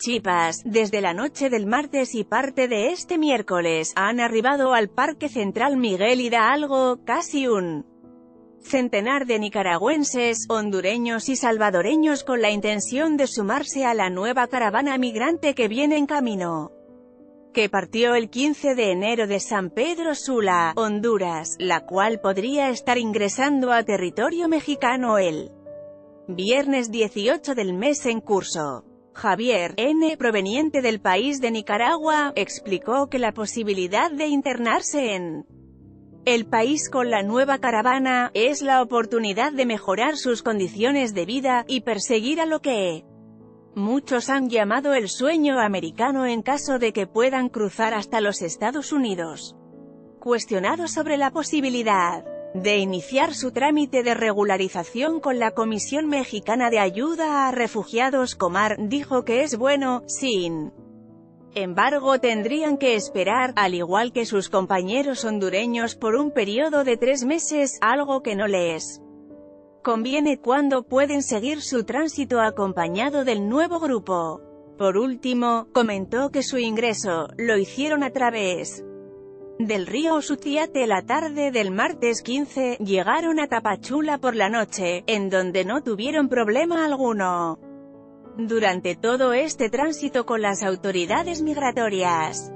Chipas, desde la noche del martes y parte de este miércoles, han arribado al Parque Central Miguel Hidalgo, casi un centenar de nicaragüenses, hondureños y salvadoreños con la intención de sumarse a la nueva caravana migrante que viene en camino que partió el 15 de enero de San Pedro Sula, Honduras, la cual podría estar ingresando a territorio mexicano el viernes 18 del mes en curso. Javier N., proveniente del país de Nicaragua, explicó que la posibilidad de internarse en el país con la nueva caravana, es la oportunidad de mejorar sus condiciones de vida, y perseguir a lo que muchos han llamado el sueño americano en caso de que puedan cruzar hasta los Estados Unidos. Cuestionado sobre la posibilidad de iniciar su trámite de regularización con la Comisión Mexicana de Ayuda a Refugiados Comar, dijo que es bueno, sin embargo tendrían que esperar, al igual que sus compañeros hondureños por un periodo de tres meses, algo que no les conviene cuando pueden seguir su tránsito acompañado del nuevo grupo. Por último, comentó que su ingreso, lo hicieron a través del río Sutiate la tarde del martes 15, llegaron a Tapachula por la noche, en donde no tuvieron problema alguno. Durante todo este tránsito con las autoridades migratorias,